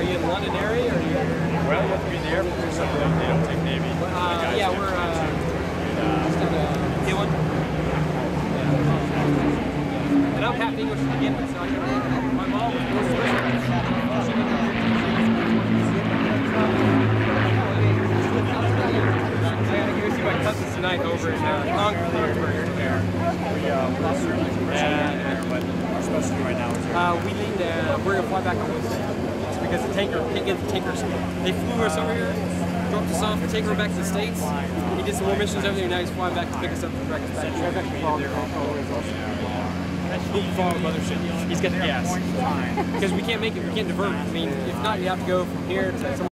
London area, or you? Well, you have to be in the airport or something. they don't take Navy. Uh, yeah, we're uh, just uh, Gillen. And I'm half English to begin with, so I can, my mom was. I gotta go see my cousins tonight over in uh, Concord. We, uh, commercial but our specialty right now is. Uh, we need uh, we're gonna fly back on Wednesday. Because the tanker can't get the tankers. They flew us over here, dropped us off, the tanker back to the States. He did some more missions over there, now he's flying back to pick us up and us back. He can follow mothership. He's got the gas. Because we can't make it, we can't divert. I mean, if not, you have to go from here to somewhere.